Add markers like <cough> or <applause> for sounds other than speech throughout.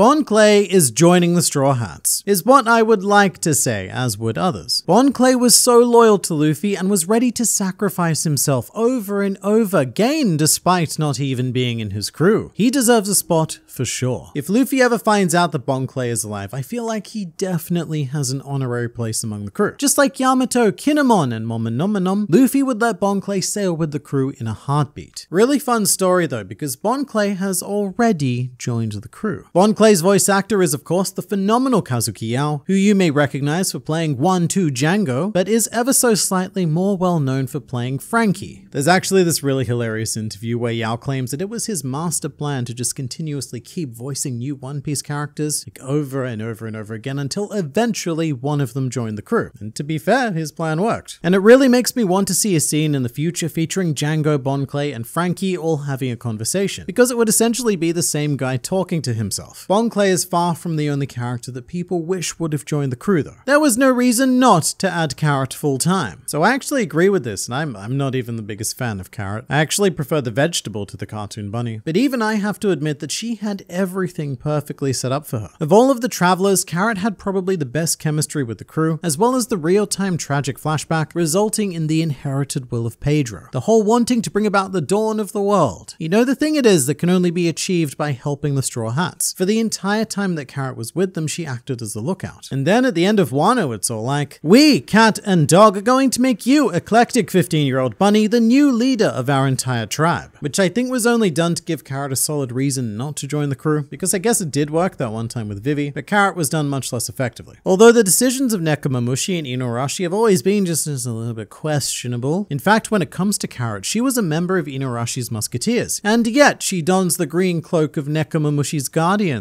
Bon Clay is joining the Straw Hats, is what I would like to say, as would others. Bon Clay was so loyal to Luffy and was ready to sacrifice himself over and over again despite not even being in his crew. He deserves a spot for sure. If Luffy ever finds out that Bon Clay is alive, I feel like he definitely has an honorary place among the crew. Just like Yamato, Kinemon, and Momonomonom, Luffy would let Bon Clay sail with the crew in a heartbeat. Really fun story though, because Bon Clay has already joined the crew. Bon Clay's voice actor is of course the phenomenal Kazuki Yao, who you may recognize for playing 1-2 Jango, but is ever so slightly more well known for playing Franky. There's actually this really hilarious interview where Yao claims that it was his master plan to just continuously keep voicing new One Piece characters like over and over and over again until eventually one of them joined the crew. And to be fair, his plan worked. And it really makes me want to see a scene in the future featuring Jango, Bon Clay, and Franky all having a conversation, because it would essentially be the same guy talking to himself. Bon Clay is far from the only character that people wish would have joined the crew though. There was no reason not to add Carrot full time. So I actually agree with this, and I'm, I'm not even the biggest fan of Carrot. I actually prefer the vegetable to the cartoon bunny. But even I have to admit that she had everything perfectly set up for her. Of all of the travelers, Carrot had probably the best chemistry with the crew, as well as the real-time tragic flashback resulting in the inherited will of Pedro. The whole wanting to bring about the dawn of the world. You know the thing it is that can only be achieved by helping the Straw Hats. For the entire time that Carrot was with them, she acted as the lookout. And then at the end of Wano, it's all like, we, cat and dog, are going to make you, eclectic 15-year-old bunny, the new leader of our entire tribe. Which I think was only done to give Carrot a solid reason not to join the crew, because I guess it did work that one time with Vivi, but Carrot was done much less effectively. Although the decisions of Nekomamushi and Inuarashi have always been just a little bit questionable. In fact, when it comes to Carrot, she was a member of Inuarashi's musketeers, and yet she dons the green cloak of Nekomamushi's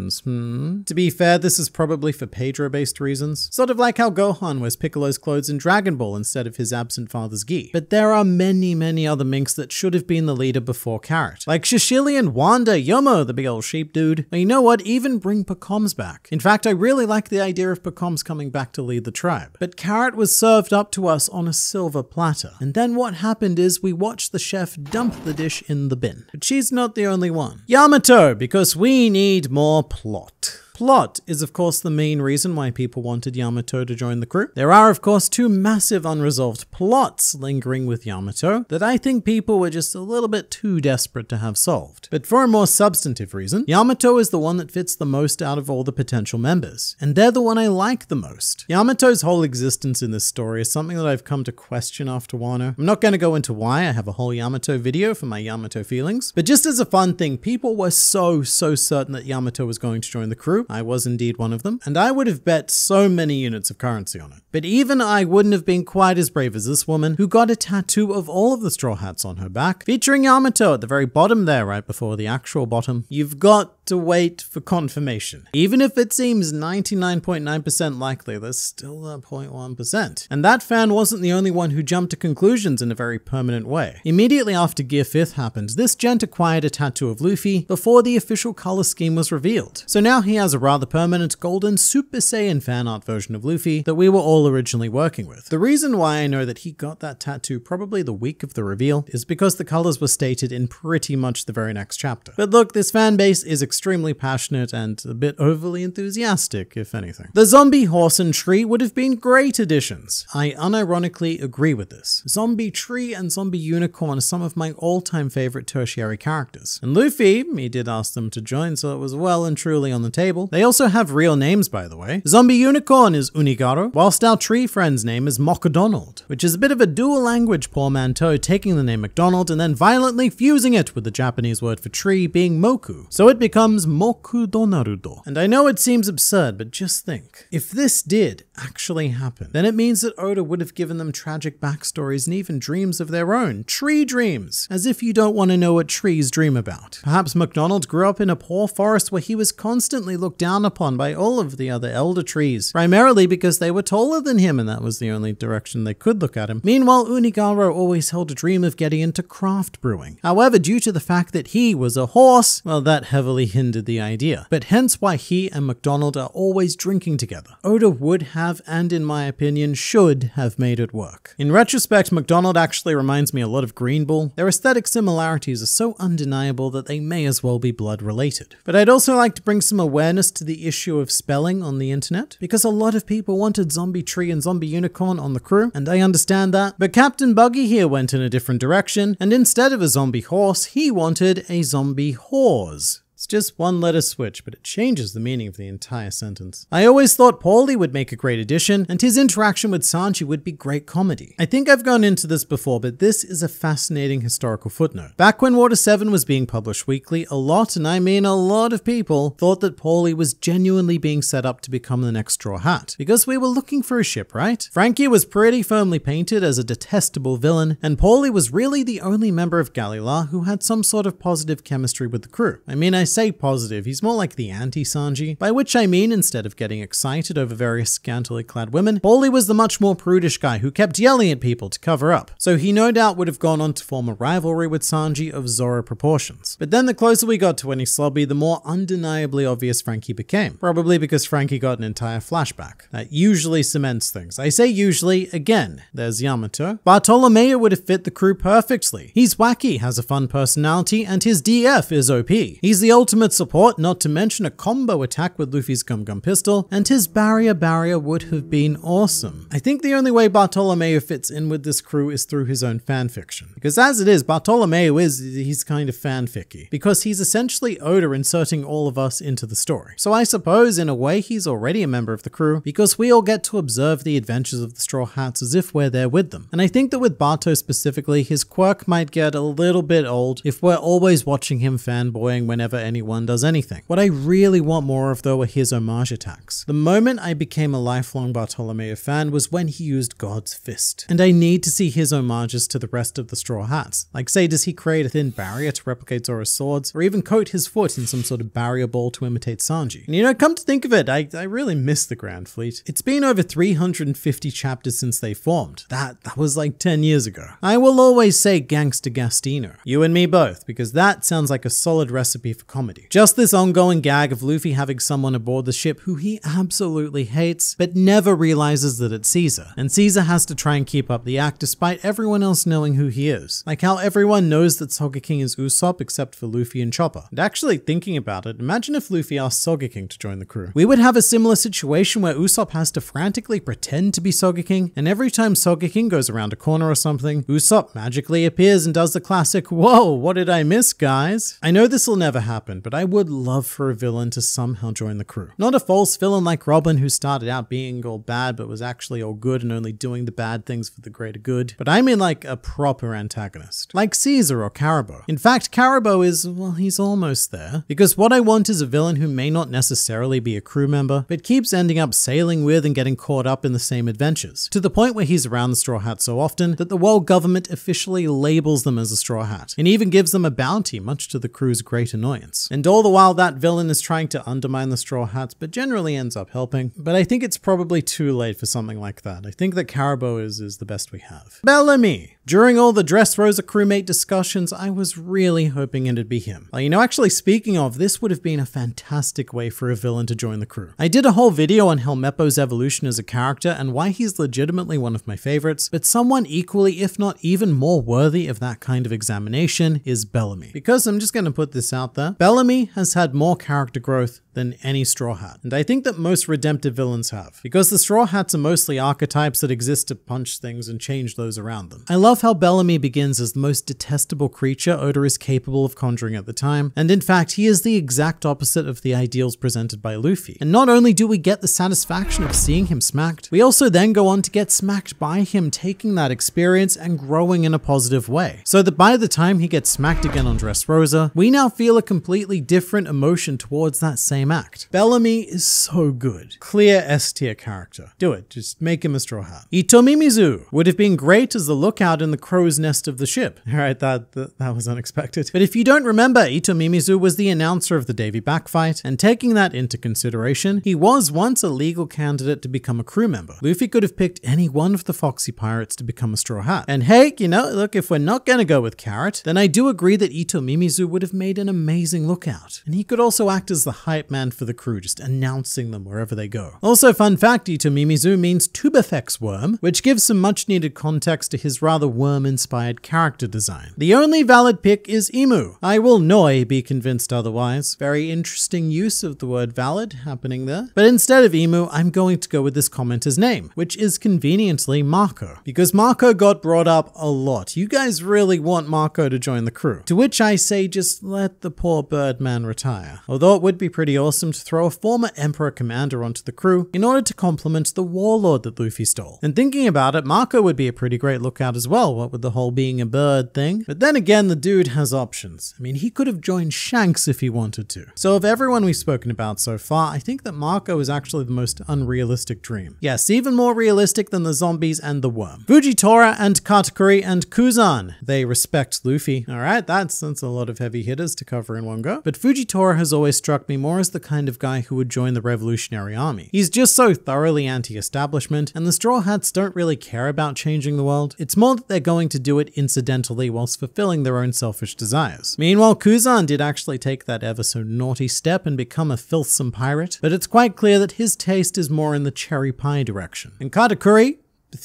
guardians. Hmm. To be fair, this is probably for Pedro-based reasons. Sort of like how Gohan wears Piccolo's clothes in Dragon Ball instead of his absent father's gi. But there are many, many other minks that should have been the leader before Carrot. Like Shishili and Wanda, Yomo, the big old sheep dude. And you know what? Even bring Pekoms back. In fact, I really like the idea of Pekoms coming back to lead the tribe. But Carrot was served up to us on a silver platter. And then what happened is we watched the chef dump the dish in the bin. But she's not the only one. Yamato, because we need more plot. Plot is of course the main reason why people wanted Yamato to join the crew. There are of course two massive unresolved plots lingering with Yamato that I think people were just a little bit too desperate to have solved. But for a more substantive reason, Yamato is the one that fits the most out of all the potential members, and they're the one I like the most. Yamato's whole existence in this story is something that I've come to question after Wano. I'm not going to go into why, I have a whole Yamato video for my Yamato feelings, but just as a fun thing, people were so, so certain that Yamato was going to join the crew, I was indeed one of them, and I would have bet so many units of currency on it. But even I wouldn't have been quite as brave as this woman, who got a tattoo of all of the Straw Hats on her back, featuring Yamato at the very bottom there, right before the actual bottom. You've got to wait for confirmation. Even if it seems 99.9% likely, there's still a 0.1%. And that fan wasn't the only one who jumped to conclusions in a very permanent way. Immediately after Gear 5th happened, this gent acquired a tattoo of Luffy before the official color scheme was revealed. So now he has a rather permanent golden Super Saiyan fan art version of Luffy that we were all originally working with. The reason why I know that he got that tattoo probably the week of the reveal is because the colors were stated in pretty much the very next chapter. But look, this fan base is extremely passionate and a bit overly enthusiastic, if anything. The zombie horse and tree would have been great additions. I unironically agree with this. Zombie tree and zombie unicorn are some of my all-time favorite tertiary characters. And Luffy, he did ask them to join, so it was well and truly on the table. They also have real names, by the way. Zombie unicorn is Unigaro, whilst our tree friend's name is Mockadonald, which is a bit of a dual language portmanteau taking the name McDonald and then violently fusing it with the Japanese word for tree being Moku. So it becomes Moku Donarudo. And I know it seems absurd, but just think. If this did actually happen, then it means that Oda would have given them tragic backstories and even dreams of their own. Tree dreams! As if you don't want to know what trees dream about. Perhaps McDonald grew up in a poor forest where he was constantly looked down upon by all of the other elder trees, primarily because they were taller than him and that was the only direction they could look at him. Meanwhile, Unigaro always held a dream of getting into craft brewing. However, due to the fact that he was a horse, well, that heavily hindered the idea. But hence why he and McDonald are always drinking together. Oda would have have, and in my opinion, should have made it work. In retrospect, McDonald actually reminds me a lot of Green Bull. Their aesthetic similarities are so undeniable that they may as well be blood related. But I'd also like to bring some awareness to the issue of spelling on the internet, because a lot of people wanted Zombie Tree and Zombie Unicorn on the crew, and I understand that. But Captain Buggy here went in a different direction, and instead of a zombie horse, he wanted a zombie horse. Just one letter switch, but it changes the meaning of the entire sentence. I always thought Paulie would make a great addition, and his interaction with Sanji would be great comedy. I think I've gone into this before, but this is a fascinating historical footnote. Back when Water 7 was being published weekly, a lot, and I mean a lot of people, thought that Paulie was genuinely being set up to become the next Straw Hat. Because we were looking for a ship, right? Franky was pretty firmly painted as a detestable villain, and Paulie was really the only member of Galley-La who had some sort of positive chemistry with the crew. I mean, I say positive, he's more like the anti-Sanji, by which I mean instead of getting excited over various scantily clad women, Paulie was the much more prudish guy who kept yelling at people to cover up. So he no doubt would have gone on to form a rivalry with Sanji of Zoro proportions. But then the closer we got to Enies Lobby, the more undeniably obvious Franky became. Probably because Franky got an entire flashback. That usually cements things. I say usually, again, there's Yamato. Bartolomeo would have fit the crew perfectly. He's wacky, has a fun personality, and his DF is OP. He's the ultimate support, not to mention a combo attack with Luffy's Gum Gum pistol, and his barrier barrier would have been awesome. I think the only way Bartolomeo fits in with this crew is through his own fanfiction. Because as it is, Bartolomeo is, he's kind of fanficky. Because he's essentially Oda inserting all of us into the story. So I suppose in a way he's already a member of the crew, because we all get to observe the adventures of the Straw Hats as if we're there with them. And I think that with Barto specifically, his quirk might get a little bit old if we're always watching him fanboying whenever anyone does anything. What I really want more of though are his homage attacks. The moment I became a lifelong Bartolomeo fan was when he used God's Fist. And I need to see his homages to the rest of the Straw Hats. Like say, does he create a thin barrier to replicate Zoro's swords, or even coat his foot in some sort of barrier ball to imitate Sanji? And you know, come to think of it, I, I really miss the Grand Fleet. It's been over 350 chapters since they formed. That, that was like 10 years ago. I will always say Gangsta Gastino. You and me both, because that sounds like a solid recipe for comedy. Just this ongoing gag of Luffy having someone aboard the ship who he absolutely hates, but never realizes that it's Caesar. And Caesar has to try and keep up the act despite everyone else knowing who he is. Like how everyone knows that Sogeking is Usopp except for Luffy and Chopper. And actually thinking about it, imagine if Luffy asked Sogeking to join the crew. We would have a similar situation where Usopp has to frantically pretend to be Sogeking, and every time Sogeking goes around a corner or something, Usopp magically appears and does the classic, whoa, what did I miss, guys? I know this will never happen, but I would love for a villain to somehow join the crew. Not a false villain like Robin who started out being all bad but was actually all good and only doing the bad things for the greater good, but I mean like a proper antagonist. Like Caesar or Caribou. In fact, Caribou is, well, he's almost there. Because what I want is a villain who may not necessarily be a crew member, but keeps ending up sailing with and getting caught up in the same adventures, to the point where he's around the Straw Hat so often that the world government officially labels them as a Straw Hat, and even gives them a bounty, much to the crew's great annoyance. And all the while that villain is trying to undermine the Straw Hats, but generally ends up helping. But I think it's probably too late for something like that. I think that Caribou is, is the best we have. Bellamy! During all the Dressrosa crewmate discussions, I was really hoping it'd be him. You know, actually speaking of, this would have been a fantastic way for a villain to join the crew. I did a whole video on Helmeppo's evolution as a character and why he's legitimately one of my favorites, but someone equally, if not even more worthy of that kind of examination is Bellamy. Because I'm just gonna put this out there, Bellamy has had more character growth than any Straw Hat. And I think that most redemptive villains have. Because the Straw Hats are mostly archetypes that exist to punch things and change those around them. I love how Bellamy begins as the most detestable creature Oda is capable of conjuring at the time, and in fact, he is the exact opposite of the ideals presented by Luffy. And not only do we get the satisfaction of seeing him smacked, we also then go on to get smacked by him taking that experience and growing in a positive way. So that by the time he gets smacked again on Dressrosa, we now feel a completely different emotion towards that same act. Bellamy is so good. Clear S tier character. Do it, just make him a Straw Hat. Itomimizu would have been great as the lookout out in the crow's nest of the ship. All <laughs> right, that, that, that was unexpected. But if you don't remember, Ito Mimizu was the announcer of the Davy Back fight, and taking that into consideration, he was once a legal candidate to become a crew member. Luffy could have picked any one of the Foxy pirates to become a Straw Hat. And hey, you know, look, if we're not gonna go with Carrot, then I do agree that Ito Mimizu would have made an amazing lookout. And he could also act as the hype man for the crew, just announcing them wherever they go. Also, fun fact, Ito Mimizu means Tubifex worm, which gives some much needed context to his rather worm-inspired character design. The only valid pick is Imu. I will noi be convinced otherwise. Very interesting use of the word valid happening there. But instead of Imu, I'm going to go with this commenter's name, which is conveniently Marco. Because Marco got brought up a lot. You guys really want Marco to join the crew. To which I say just let the poor Birdman retire. Although it would be pretty awesome to throw a former Emperor commander onto the crew in order to complement the warlord that Luffy stole. And thinking about it, Marco would be a pretty great lookout as well, what with the whole being a bird thing. But then again, the dude has options. I mean, he could have joined Shanks if he wanted to. So of everyone we've spoken about so far, I think that Marco is actually the most unrealistic dream. Yes, even more realistic than the zombies and the worm. Fujitora and Katakuri and Kuzan. They respect Luffy. Alright, that's, that's a lot of heavy hitters to cover in one go. But Fujitora has always struck me more as the kind of guy who would join the Revolutionary Army. He's just so thoroughly anti-establishment, and the Straw Hats don't really care about changing the world. It's more that they're going to do it incidentally whilst fulfilling their own selfish desires. Meanwhile, Kuzan did actually take that ever so naughty step and become a filthsome pirate, but it's quite clear that his taste is more in the cherry pie direction. And Katakuri,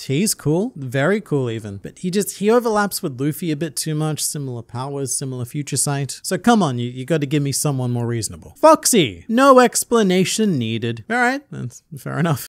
He's cool, very cool even, but he just, he overlaps with Luffy a bit too much, similar powers, similar future sight. So come on, you, you gotta give me someone more reasonable. Foxy, no explanation needed. Alright, that's fair enough.